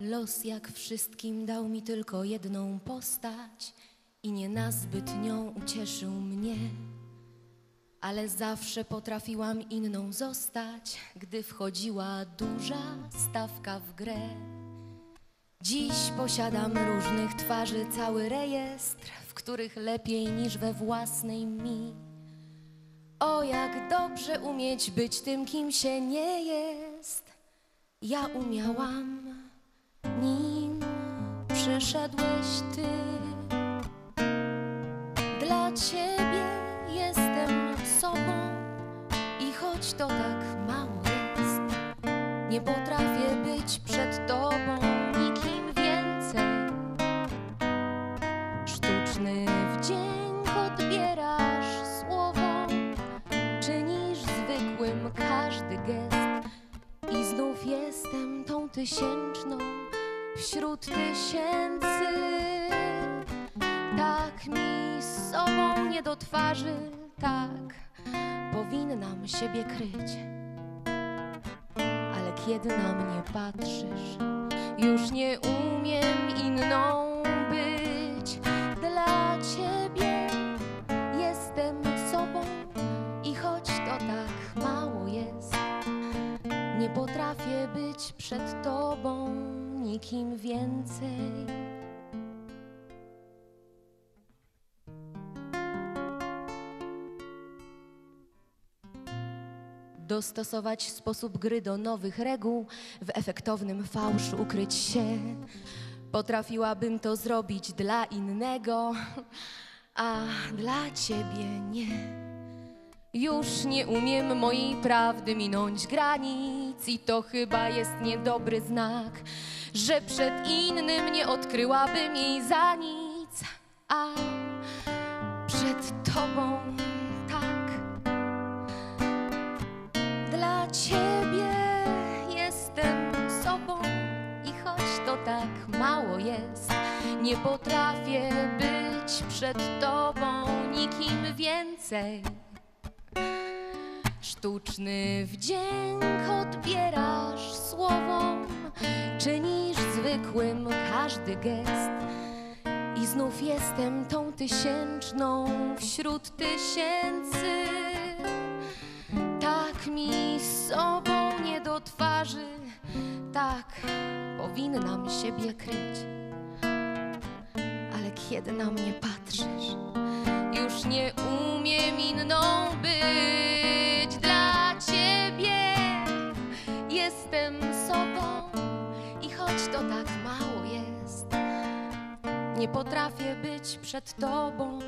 Los jak wszystkim dał mi tylko jedną postać i nie nazbyt nią ucieszył mnie. Ale zawsze potrafiłam inną zostać, gdy wchodziła duża stawka w grę. Dziś posiadam różnych twarzy cały rejestr, w których lepiej niż we własnej mi. O, jak dobrze umieć być tym, kim się nie jest. Ja umiałam, nim przyszedłeś ty. Dla ciebie jestem sobą i choć to tak mało jest, nie potrafię być przed tobą tysięczną wśród tysięcy. Tak mi z sobą nie do twarzy, tak powinnam siebie kryć. Ale kiedy na mnie patrzysz, już nie umiem inną być. Dla ciebie potrafię być przed tobą nikim więcej. Dostosować sposób gry do nowych reguł, w efektownym fałszu ukryć się. Potrafiłabym to zrobić dla innego, a dla ciebie nie. Już nie umiem mojej prawdy minąć granic i to chyba jest niedobry znak, że przed innym nie odkryłabym jej za nic, a przed tobą tak. Dla ciebie jestem sobą i choć to tak mało jest, nie potrafię być przed tobą nikim więcej. Sztuczny wdzięk odbierasz słowom, czynisz zwykłym każdy gest. I znów jestem tą tysięczną wśród tysięcy. Tak mi z sobą nie do twarzy, tak powinnam siebie kryć. Ale kiedy na mnie patrzysz, już nie umiem inną być tak mało jest, nie potrafię być przed tobą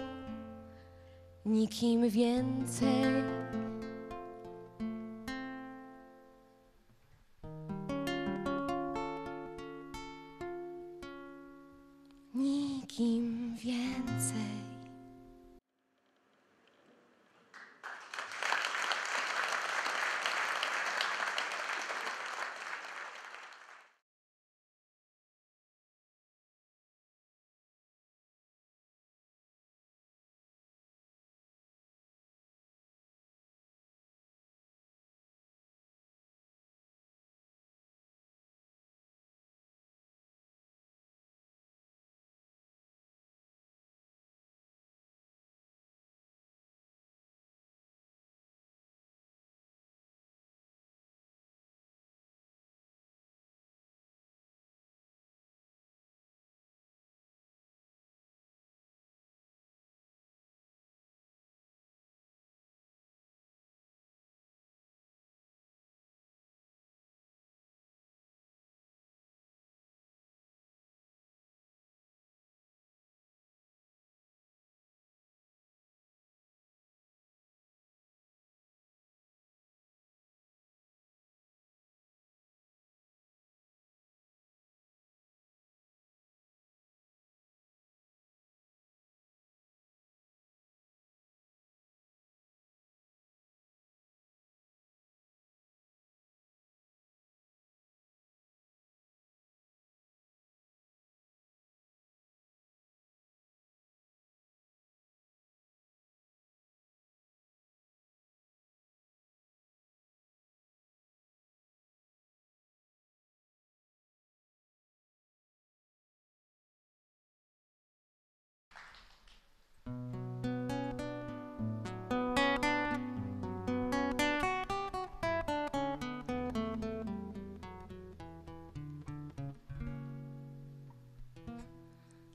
nikim więcej. Nikim więcej.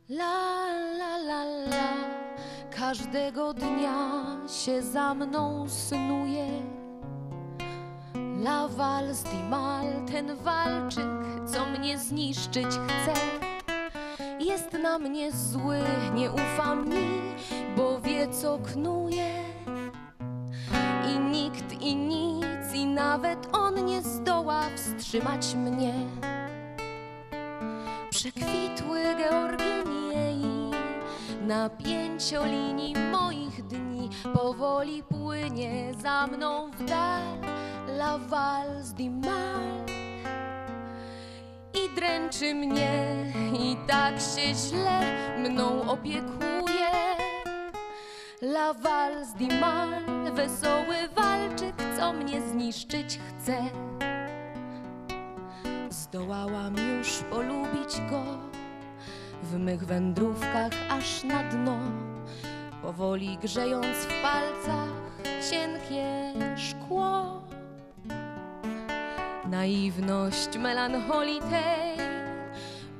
La, la, la, la, każdego dnia się za mną snuje. La Vals di Mal, ten walczyk, co mnie zniszczyć chce. Jest na mnie zły, nie ufa mi, bo wie co knuje. I nikt i nic, i nawet on nie zdoła wstrzymać mnie. Przekwitły Georginie i na pięciolinii moich dni powoli płynie za mną w dal La Vals Mal i dręczy mnie i tak się źle mną opiekuje. La Vals Mal, wesoły walczyk, co mnie zniszczyć chce. Zdołałam już polubić go w mych wędrówkach aż na dno, powoli grzejąc w palcach cienkie szkło. Naiwność melancholii tej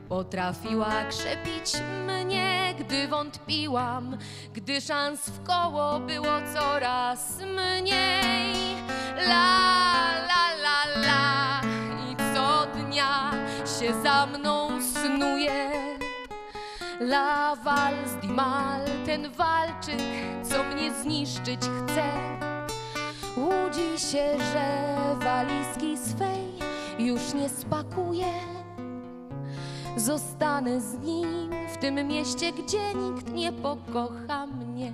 potrafiła krzepić mnie, gdy wątpiłam, gdy szans w koło było coraz mniej. La, la, la, la i co dnia się za mną snuje. La Vals di Mal, ten walczyk, co mnie zniszczyć chce. Łudzi się, że walizki swej już nie spakuje. Zostanę z nim w tym mieście, gdzie nikt nie pokocha mnie.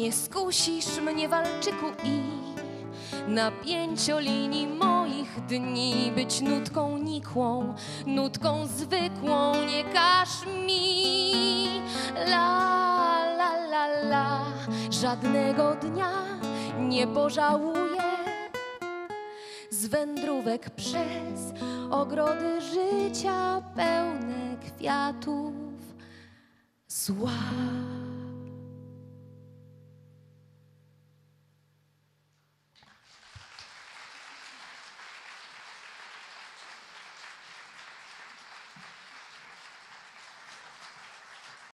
Nie skusisz mnie, walczyku, i na pięciolinii moich dni być nutką nikłą, nutką zwykłą, nie każ mi. La, la, la, la, żadnego dnia nie pożałuję. Z wędrówek przez ogrody życia pełne kwiatów zła.